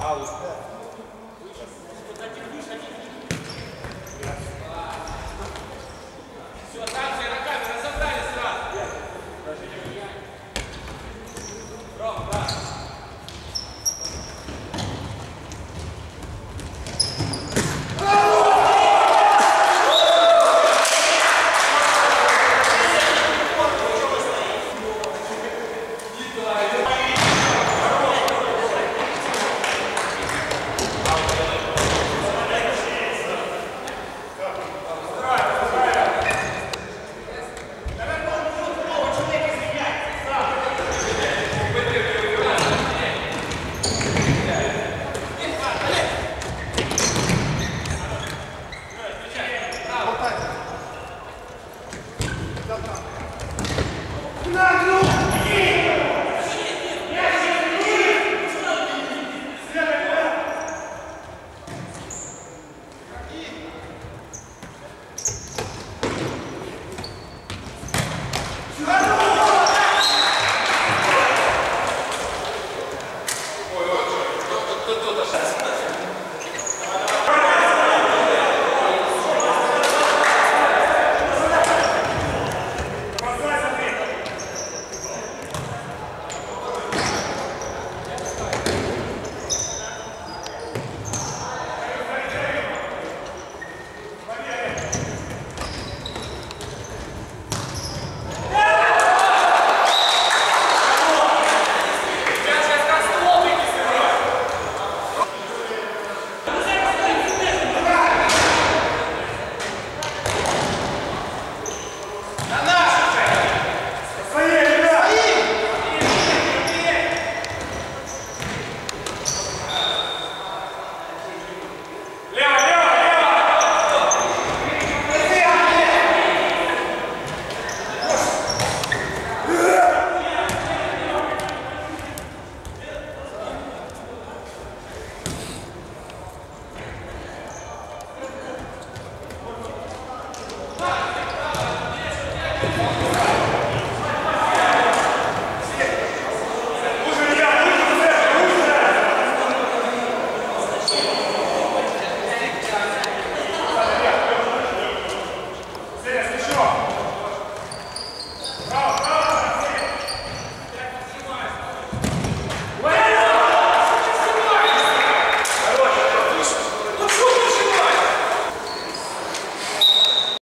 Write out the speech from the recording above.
I was Not Yeah.